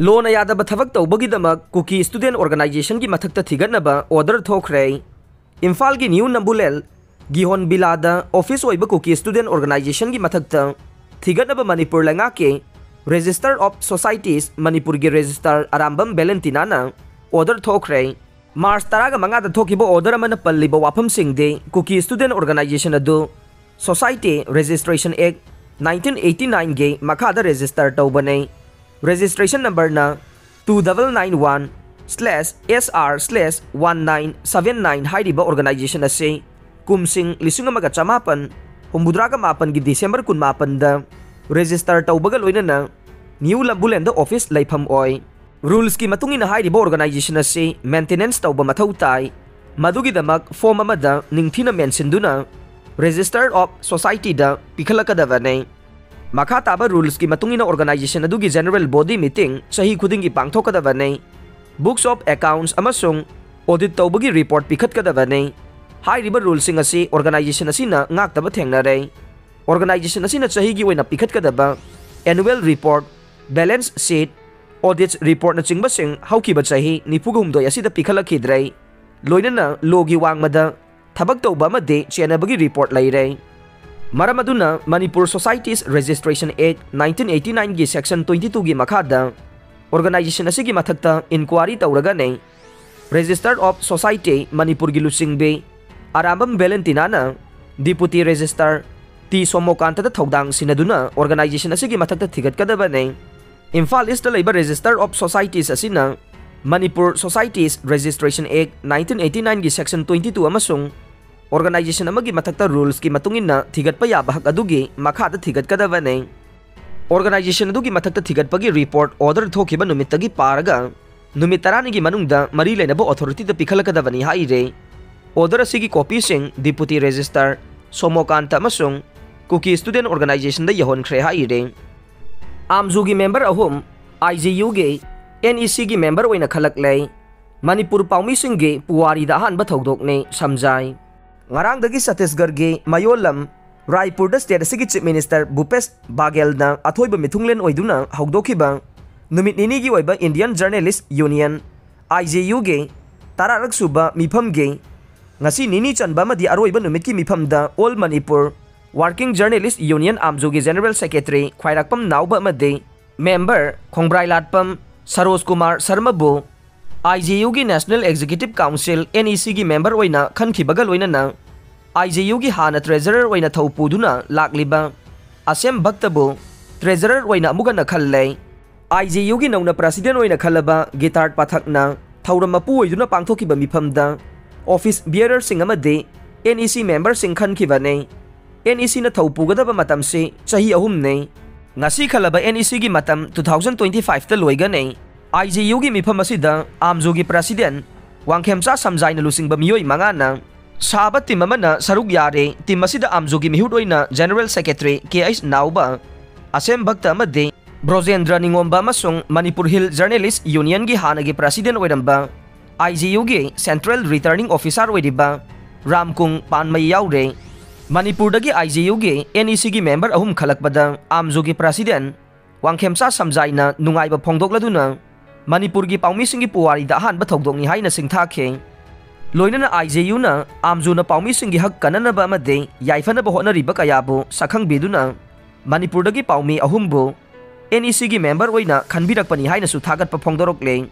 Loan यादव थबक तौबगीदमक कुकी स्टूडेंट ऑर्गेनाइजेशन की मथक्ता थिगनब ऑर्डर थोखरे इम्फाल की न्यू नंबुलेल गिहोन बिलाद ऑफ़िस ओइब कुकी स्टूडेंट ऑर्गेनाइजेशन की मथक्ता थिगनब मणिपुर लंगा के रजिस्टर ऑफ़ सोसाइटीज मणिपुर के रजिस्टर अरामबम बेलेंटिना ऑर्डर थोखरे मार्च तरह मंगा थोब ऑर्डर मन पल्लीब वाफम सिंह कुकी स्टूडेंट ऑर्गेनाइजेशन अदु सोसाइटी रजिस्ट्रेशन एक्ट 1989 के मखाद रजिस्टर तौबने registration number na 2991-SR-1979 hay di organization na say kumsing lisung nga magachamapan humbudra mapan gid December kun mapan da. Register taw bagaloy na na? New lambulenda office lifeham oy. Rules ki matungin na hay di organization na say maintenance taw ba mathaw tay madugidamak form amada ning thina mention duna register of society da pikhala kadava nei rules की मतुंगिना organisation अदुगी general body meeting सही खुदिंग की पांगथोकदबने books of accounts अमसुंग audit तौबगी report रूल्सिंग असी ऑर्गेनाइजेशन thengnare ऑर्गेनाइजेशन की ओइना पिखतकदबा annual report balance sheet audit report न चिंगबा सिंग हौकिबा सही निफुगुमदो असीदा पिखलखिद्रे लोइनना लोगी वांगमदा थबक तौबा मदे चेनबगी रिपोर्ट लैरे मरम अदुना मणिपुर सोसाइटीज रजिस्ट्रेशन एक्ट 1989 की सेक्शन 22 की मखादा ऑर्गेनाइजेशन असिगी मथक्ता इंक्वायरी तौरगने रजिस्टर्ड ऑफ़ सोसाइटी मणिपुर की लुसिंगबे Arambam Valentina deputy register T Somokant थौदांग सिनदुना ऑर्गेनाइजेशन मथक्ता थिगतकदबने Imphal east labour register of societies Manipur societies registration act 1989 की सेक्शन 22 ऑर्गेनाइजेशन मथक्ता रूल्स की थिगतकदबने ऑर्गेनाइजेशन मथक्ता थिगतपगी रिपोर्ट ऑर्डर थोखिबा नुमितगी पारगा नुमित तरानिगी मनुंगदा मरी लेनबो अथॉरिटी द पिखलकदबनी हाइरे order असिगी copy Singh deputy register Somokant Kuki student organisation यहोनख्रे हाइरे आमजुगी मेंबर अहुम आईजीयू गे एनईसी की मेंबर ओइना खलक ले मणिपुर पाउमी समझाई ngarangdagi Chhattisgarh mayolam Raipur da state asigi chief minister Bhupesh Baghel na athoiba mithunglen oiduna hawdokhiba numit nini gi oiba Indian Journalist Union IJU ge tararak suba mifam ge ngasi nini chanba madi aroiba numit ki mifam da All Manipur Working Journalist Union Amzu gi General Secretary khwairakpam nauba made member Khongbrai Latpam Saroz Kumar Sharma bu IJU की national executive council NEC की member ओइना खनखिबगा लोइना IJU की हाना treasurer ओइना थौपुदुना लाक्लिबा। असेम भक्तबु ट्रेजरर ओइना अमुगना खल्ले IJU की नौना प्रेसिडेंट खलबा गिटार पाथकना थौरम मपु मिफमदा ऑफ़िस बियरर सिंग अमदे NEC मेंबर सिंग खनखिबने NEC ना थौपुगदबा मतम से चही अहुमने ngasi khalaba NEC gi matam 2025 ta loigane IJU ICU gi mipham asida amzu gi presiden wangkhemsa samjai na lusing bamiyoi mangana sabati mamana saruk yare tim amzu gi general secretary KIS Nauba asem bhakta amade brojendra ningomba masung manipur hill journalist union gi hanagi presiden oidamba ICU gi central returning officer oidiba ramkung panmai yaure manipur dagi ICU gi NEC gi member ahum khalak badang amzu gi presiden wangkhemsa samjai na nungai ba phongdok laduna khalakpada AMJU gi president Wangkhemcha samjaina nungaiba phongdokladuna ꯃꯅꯤꯄꯨꯔꯒꯤ ꯄꯥꯎꯃꯤꯁꯤꯡꯒꯤ ꯄꯨꯋꯥꯔꯤꯗ ꯑꯍꯥꯟꯕ ꯊꯧꯗꯣꯛꯅꯤ ꯍꯥꯏꯅ ꯁꯤꯡꯊꯥꯈꯤ ꯂꯣꯏꯅꯅ ꯑꯥꯏꯖꯦꯌꯨꯅ ꯑꯥꯝꯖꯨꯅ ꯄꯥꯎꯃꯤꯁꯤꯡꯒꯤ ꯍꯛ ꯀꯟꯅꯅꯕ ꯑꯃꯗꯤ ꯌꯥꯏꯐꯅꯕ ꯍꯣꯠꯅꯔꯤꯕ ꯀꯌꯥꯕꯨ ꯁꯛꯈꯪꯕꯤꯗꯨꯅ ꯃꯅꯤꯄꯨꯔꯗꯒꯤ ꯄꯥꯎꯃꯤ ꯑꯍꯨꯝꯕꯨ NECꯒꯤ ꯃꯦꯝꯕꯔ ꯑꯣꯏꯅ ꯈꯟꯕꯤꯔꯛꯄꯅꯤ ꯍꯥꯏꯅꯁꯨ ꯊꯥꯒꯠꯄ ꯐꯣꯡꯗꯣꯔꯛꯂꯦ